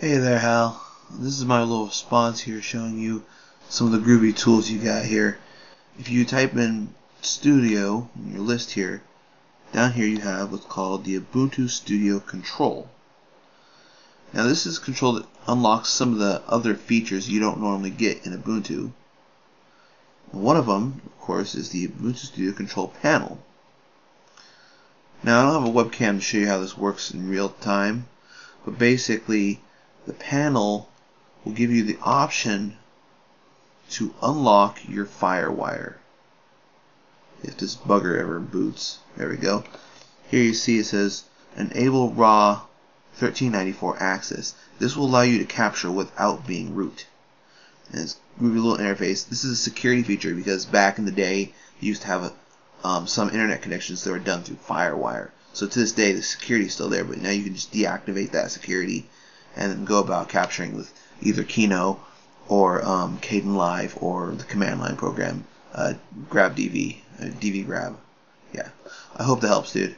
Hey there, Hal. This is my little response here showing you some of the groovy tools you got here. If you type in Studio in your list here, down here you have what's called the Ubuntu Studio Control. Now this is control that unlocks some of the other features you don't normally get in Ubuntu. One of them, of course, is the Ubuntu Studio Control panel. Now I don't have a webcam to show you how this works in real time, but basically the panel will give you the option to unlock your FireWire. If this bugger ever boots. There we go. Here you see it says enable raw 1394 access. This will allow you to capture without being root. And it's little interface. This is a security feature because back in the day you used to have a, um, some internet connections that were done through FireWire. So to this day the security is still there, but now you can just deactivate that security and go about capturing with either Kino or um, Live, or the command line program, uh, GrabDV, uh, DV Grab. Yeah, I hope that helps, dude.